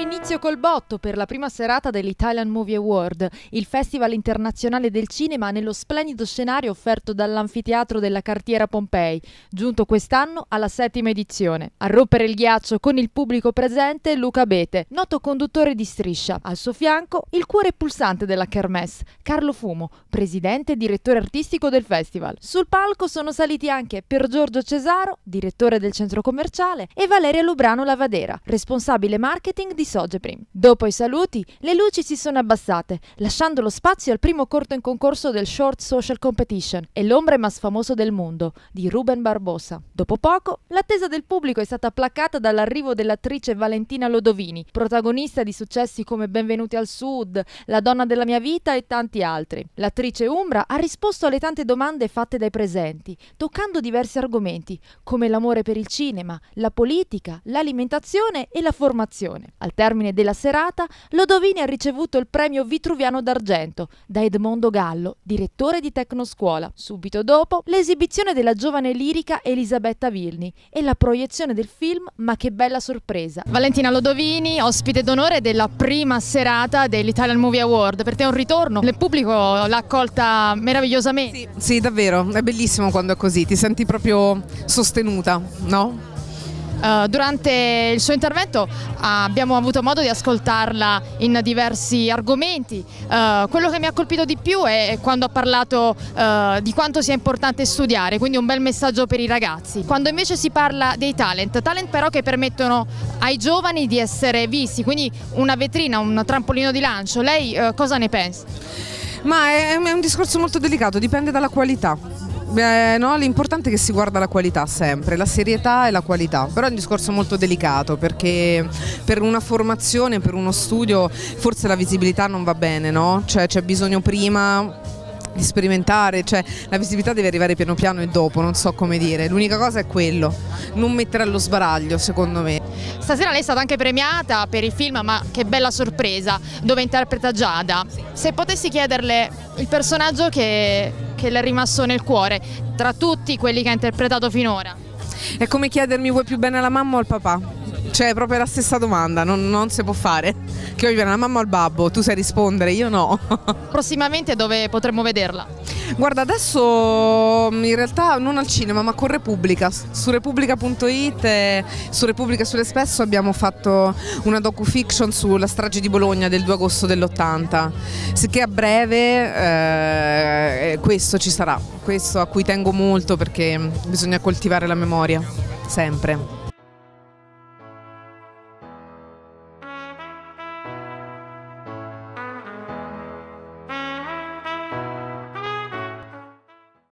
Inizio col botto per la prima serata dell'Italian Movie Award, il festival internazionale del cinema nello splendido scenario offerto dall'anfiteatro della cartiera Pompei, giunto quest'anno alla settima edizione. A rompere il ghiaccio con il pubblico presente Luca Bete, noto conduttore di Striscia. Al suo fianco il cuore pulsante della Kermesse, Carlo Fumo, presidente e direttore artistico del festival. Sul palco sono saliti anche Pier Giorgio Cesaro, direttore del centro commerciale, e Valeria Lubrano Lavadera, responsabile marketing di Sogeprim. Dopo i saluti, le luci si sono abbassate, lasciando lo spazio al primo corto in concorso del Short Social Competition e l'ombre mas famoso del mondo, di Ruben Barbosa. Dopo poco, l'attesa del pubblico è stata placata dall'arrivo dell'attrice Valentina Lodovini, protagonista di successi come Benvenuti al Sud, La donna della mia vita e tanti altri. L'attrice Umbra ha risposto alle tante domande fatte dai presenti, toccando diversi argomenti, come l'amore per il cinema, la politica, l'alimentazione e la formazione. Al termine della serata, Lodovini ha ricevuto il premio Vitruviano d'Argento da Edmondo Gallo, direttore di Tecnoscuola. Subito dopo, l'esibizione della giovane lirica Elisabetta Vilni e la proiezione del film Ma che bella sorpresa. Valentina Lodovini, ospite d'onore della prima serata dell'Italian Movie Award. Per te è un ritorno? Il pubblico l'ha accolta meravigliosamente. Sì, sì, davvero, è bellissimo quando è così, ti senti proprio sostenuta, no? Uh, durante il suo intervento abbiamo avuto modo di ascoltarla in diversi argomenti. Uh, quello che mi ha colpito di più è quando ha parlato di quanto sia importante studiare, quindi un bel messaggio per i ragazzi. Quando invece si parla dei talent, talent però che permettono ai giovani di essere visti, quindi una vetrina, un trampolino di lancio. Lei cosa ne pensa? Ma è un discorso molto delicato, dipende dalla qualità. Beh, no, l'importante è che si guarda la qualità sempre, la serietà e la qualità, però è un discorso molto delicato perché per una formazione, per uno studio forse la visibilità non va bene, no? Cioè c'è bisogno prima di sperimentare, cioè la visibilità deve arrivare piano piano e dopo, non so come dire. L'unica cosa è quello, non mettere allo sbaraglio, secondo me. Stasera lei è stata anche premiata per il film Ma che bella sorpresa, dove interpreta Giada. Se potessi chiederle il personaggio che, che le è rimasto nel cuore tra tutti quelli che ha interpretato finora. È come chiedermi vuoi più bene alla mamma o al papà? Cioè, è proprio la stessa domanda, non, non si può fare. Che vuoi bene alla mamma o al babbo? Tu sai rispondere, io no. Prossimamente dove potremmo vederla? Guarda, adesso in realtà non al cinema, ma con Repubblica. Su Repubblica.it e su Repubblica sull'Espresso abbiamo fatto una docu-fiction sulla strage di Bologna del 2 agosto dell'80. Sicché a breve eh, questo ci sarà, questo a cui tengo molto perché bisogna coltivare la memoria, sempre.